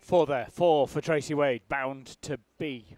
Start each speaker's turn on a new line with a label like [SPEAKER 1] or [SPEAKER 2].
[SPEAKER 1] Four there, four for Tracy Wade, bound to be.